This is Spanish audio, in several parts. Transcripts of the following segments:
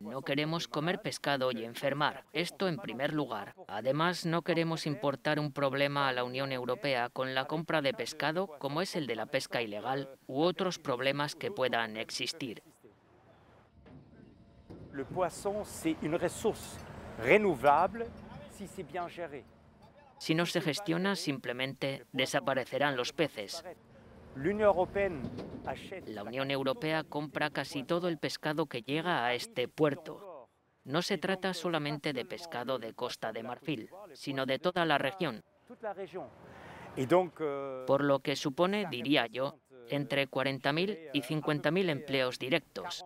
No queremos comer pescado y enfermar, esto en primer lugar. Además, no queremos importar un problema a la Unión Europea con la compra de pescado como es el de la pesca ilegal u otros problemas que puedan existir. Le poisson, c'est une ressource renouvelable si bien géré. Si no se gestiona, simplemente desaparecerán los peces. La Unión Europea compra casi todo el pescado que llega a este puerto. No se trata solamente de pescado de Costa de Marfil, sino de toda la región. Por lo que supone, diría yo, entre 40.000 y 50.000 empleos directos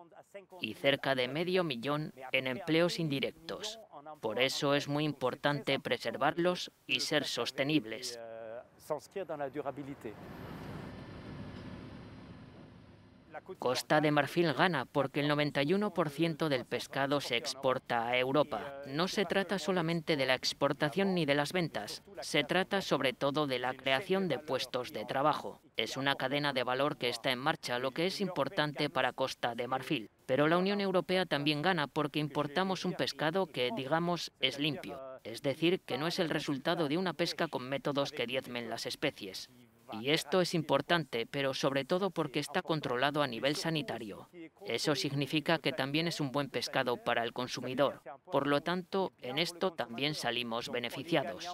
y cerca de medio millón en empleos indirectos. Por eso es muy importante preservarlos y ser sostenibles. Costa de Marfil gana porque el 91% del pescado se exporta a Europa. No se trata solamente de la exportación ni de las ventas, se trata sobre todo de la creación de puestos de trabajo. Es una cadena de valor que está en marcha, lo que es importante para Costa de Marfil. Pero la Unión Europea también gana porque importamos un pescado que, digamos, es limpio. Es decir, que no es el resultado de una pesca con métodos que diezmen las especies. Y esto es importante, pero sobre todo porque está controlado a nivel sanitario. Eso significa que también es un buen pescado para el consumidor. Por lo tanto, en esto también salimos beneficiados.